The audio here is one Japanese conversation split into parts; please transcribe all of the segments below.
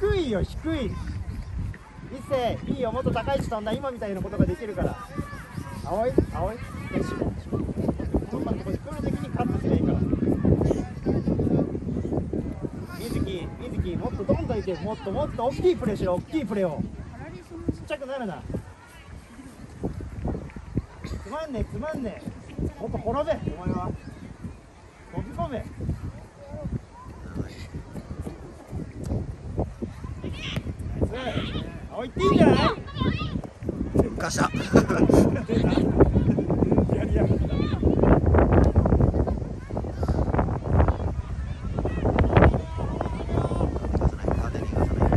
低いよ低い。一世いいよもっと高い位置飛んだ今みたいなことができるから。青い？青い？よしどんなとこで来る時にカットすればいいから。水木水木もっとどんどんいけ。もっともっと大きいプレーしろ大きいプレーを。ちっちゃくなるな。つまんねえつまんねえ。もっと転べお前は飛び込めナイス青いっていいんじゃないました出たやりやがった縦に行かさない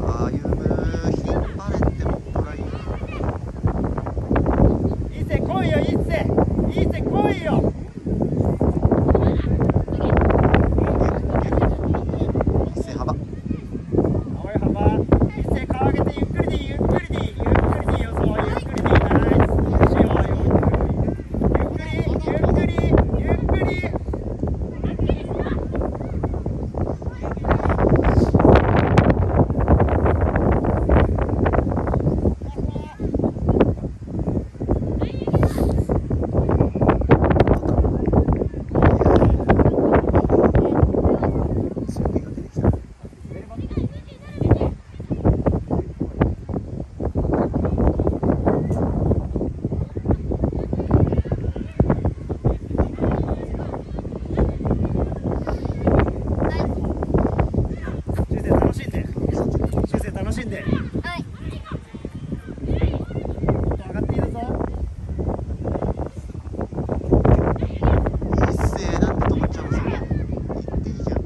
ああいうむ引っ張れってもっとがいい伊勢来いよ伊勢伊勢来いよ一斉幅青い幅伊勢顔上げてゆっくりでいいゆっくりでいいゆっくりでいいよそうゆっくりでいいナイスしようゆっくりゆっくりゆっくり強気が出てきた修正楽しんで修正楽しんではい。上がっているぞ一斉なんで止まっちゃうんですか行っていいじゃん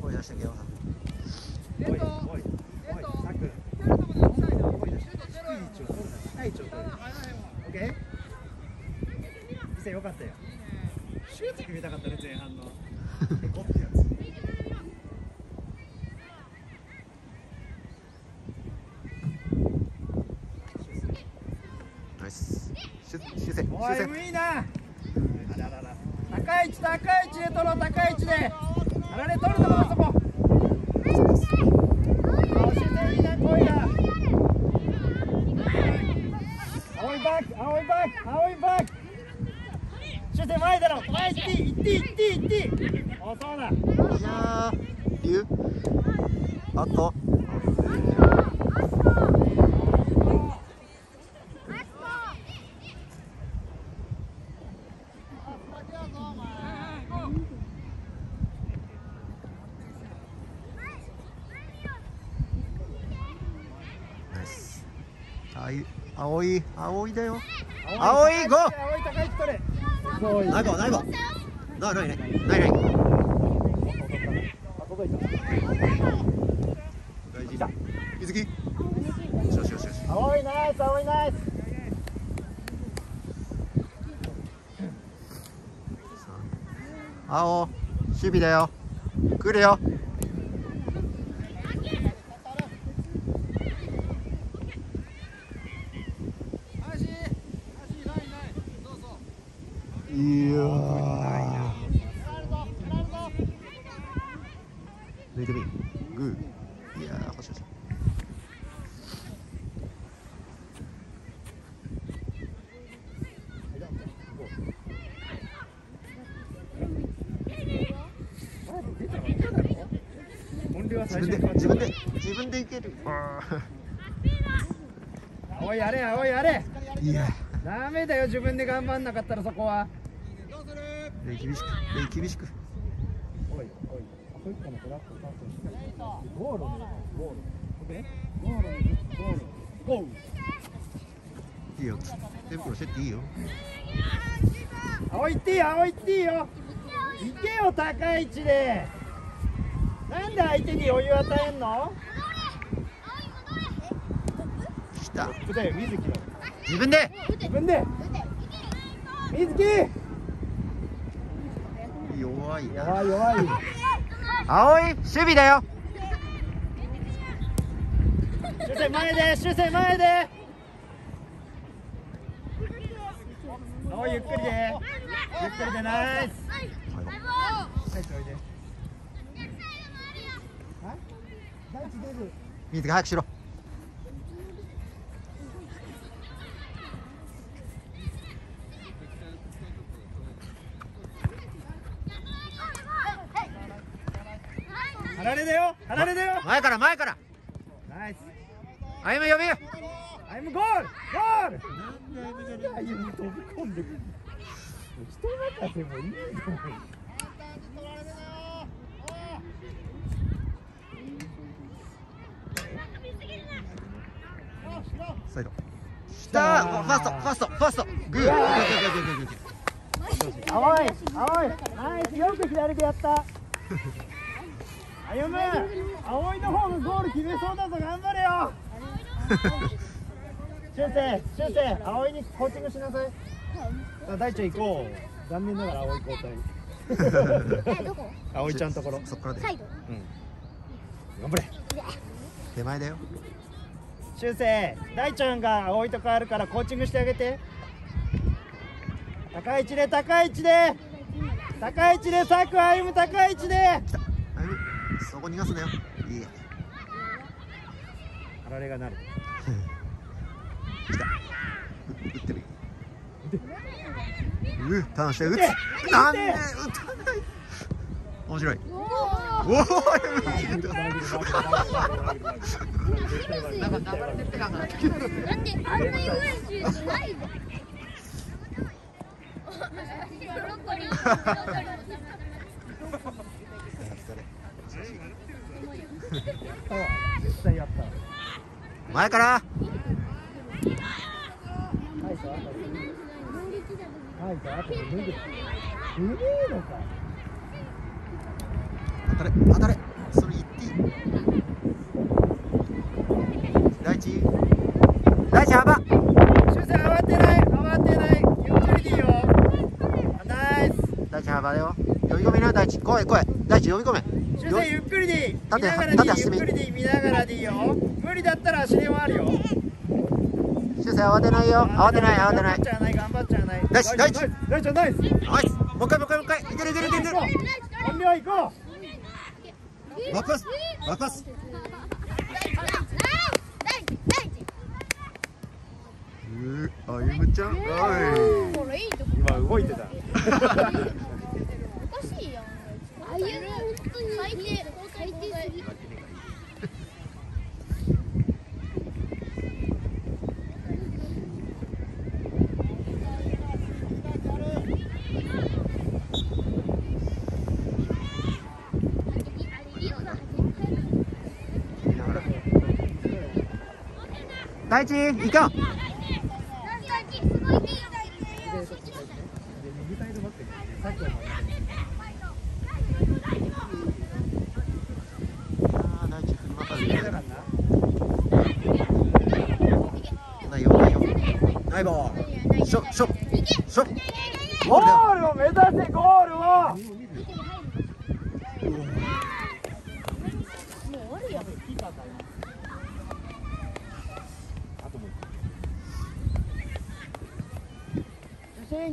声出してけよおいおいおいサク声出して低い位置を取るな高い位置を取るオッケー伊勢よかったよ。シュート決めたかったね前半の。おいいいなあららら高い位置高い位置で取ろう高い位置で。あられ取るそこ。あ修正いいな来いな青いバック青いバック青いバック修正前だろ。前行って行って行って行っていい。おそうだ。いやー。竜あと？青い青いだよ。青いゴー青い高い位置取れそういナイゴナイゴないないないない。ないあ届いた大事水木よしよしよしよし。青いナイス青いナイス青守備だよ。来るよ抜いてみグ。ーいやー欲しい欲しい本領は自最分で自分で初に感じる自分でいける。やれ青いやれーいやダメだよ自分で頑張んなかったらそこは。厳しく厳しく。おいおいあそいつのフラットパスをしてゴールゴールゴールにゴールゴール。いいよ。テンプロしてっていいよ。青いっていいよ。青いっていいよ行けよ高い位置で。なんで相手に余裕与えんの？来たトップ？だよ水木の。自分で。自分で。水木！弱いな。弱い弱い青い守備だよ。修正前で修正前で。おいゆっくりで。ゆっくりでナイス。水が早くしろ離れだよ。離れだよ。前から前から。ナイス。歩む呼びよアイムゴール。ゴール。なんでアイム飛び込んで。くる人任せもいいのサイド下ファーストファーストファースト。グー。グーグーグーグーグーグー青い青い。ナイス。よく左でやった歩む青いの方がゴール決めそうだぞ頑張れよ。修正修正青いにコーチングしなさい。あ大ちゃん行こう。残念ながら青い交代。えどこ？青いちゃんところ。そっからで。サイド？頑張れ。手前だよ。修正大ちゃんが青いと変わるからコーチングしてあげて。高い位置で高い位置で。高い位置でサク歩む高い位置でこ逃がすなよいいや。あられがなる。来たう打ってる。うターンして打つなんで打たない。面白い。おおおなんか流れてたかなだってあんな遊園地しない 絶対やったわ前から。はいとあとはいとあとで脱ぐ脱げえのか当たれ当たれそれ言っていい大地大地幅修正慌てない慌てないゆっくりでいいよあナイス大地幅だよ呼び込めな大地来い来い。大地呼び込め修正ゆっくりでいい。見縦ながらでいいゆっくりでいい。見ながらでいいよ。無理だったら足でもあるよ。修正慌てないよ。慌てない慌てない頑張っちゃわない頑張っちゃわない。ナイスナイス。ナイスナイス。ナイス。もう一回もう一回もう一回。いけるいけるいける。本領行こバックパスバックパス。うーあゆむちゃん。今動いてたおかしいやんああいう本当に最低最低すぎ大地行こう。で右サイドバックさっきはあー大地振りまかるだからなないよないよないボーショショッショッゴールを目指せゴールを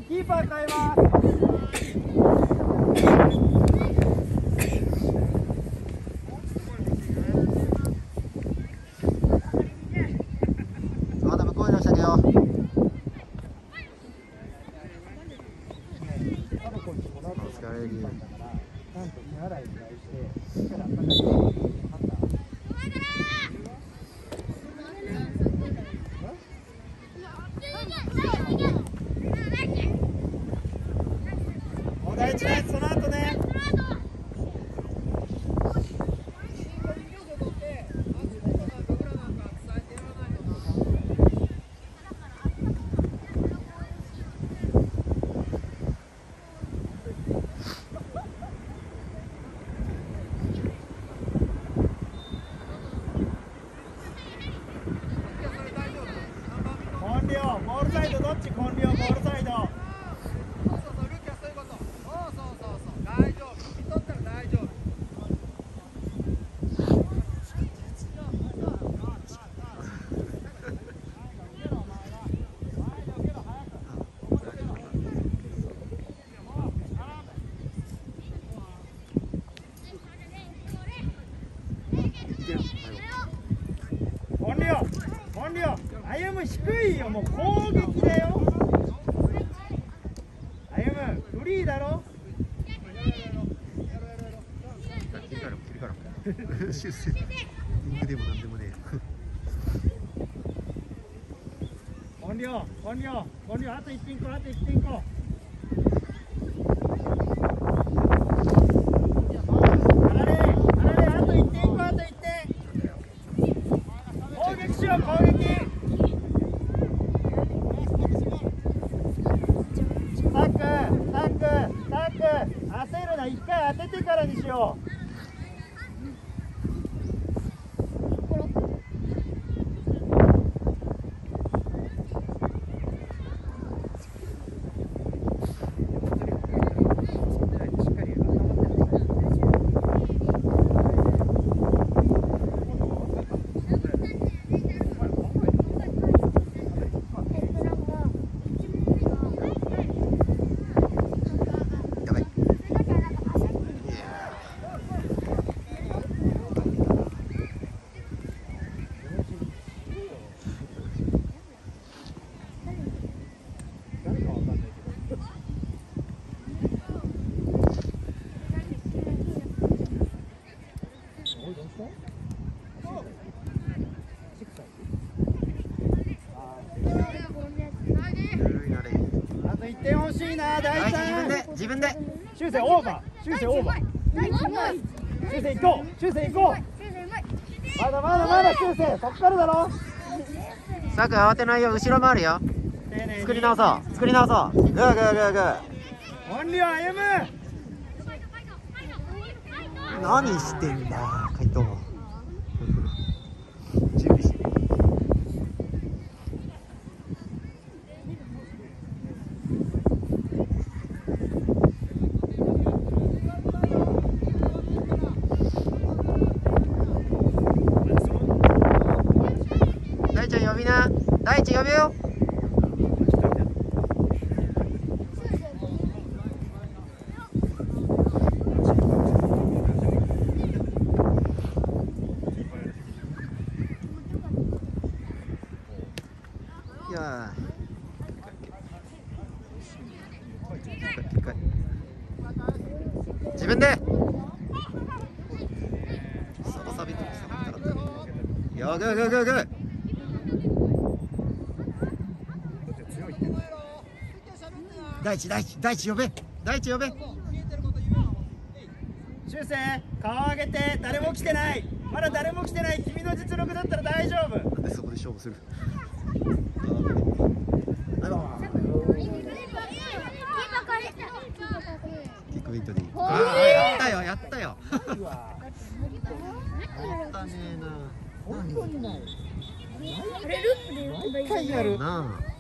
キーパー変えますまだ向こうに出したけよあとこっちこの後お疲れリーちゃんと手洗いにして。手から温かい歩む低いよもう攻撃だよ。歩むフリーだろ？切り替えろ切り替えろ修正リングでもなんでもねえ完了完了完了あと1点こあと1点こあられあられあと1点こあと1点攻撃しよう攻撃タックタックタック焦るな1回当ててからにしようやばい誰かわかんないけどおいどうしたシクサーあぬるいなれーあと1点欲しいな大はいちゃん。自分で自分で修正オーバー修正オーバー修正行こう。修正行こう。まだまだまだ修正。そっからだろ。さく慌てないよ後ろ回るよ。作り直そう。作り直そうグーグー。グーグー本領歩む。何してんだ海藤準備して大ちゃん呼びな大地呼べよ。いやー。自分で。サバサビとサバったら。いやグーグーグーグー強いって大地大地大地呼べ。大地呼べ。修正。顔上げて誰も来てない。まだ誰も来てない。君の実力だったら大丈夫。なんでそこで勝負する？キックフェイントでいい。あーやったよやったよ。うわ。やったねえな。本当にないあれループで言えばいい一回やる。なあ